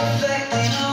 reflecting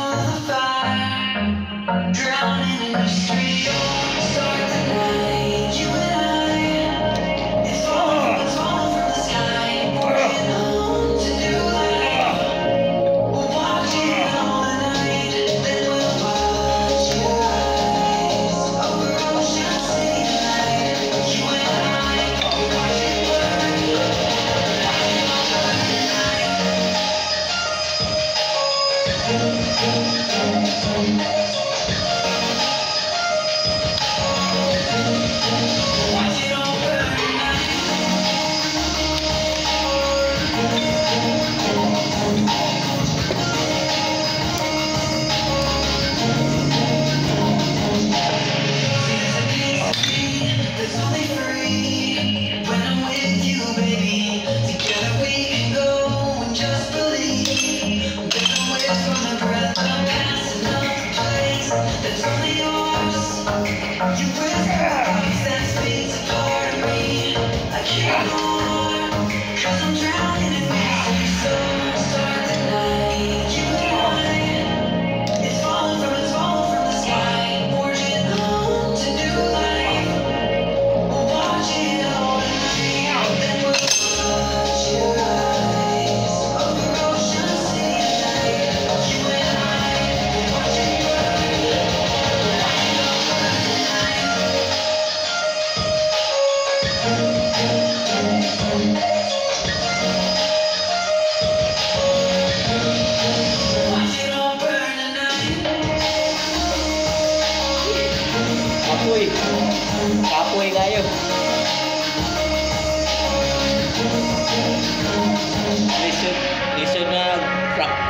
Lisod,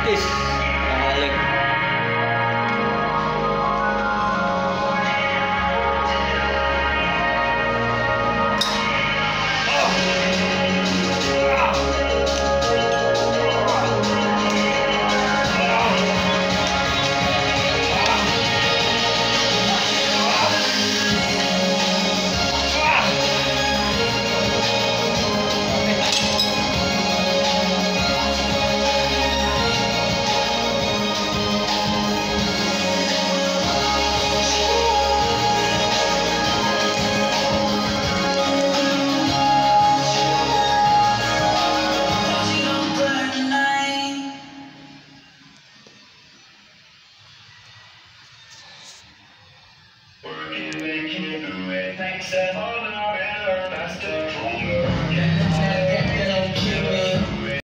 lisod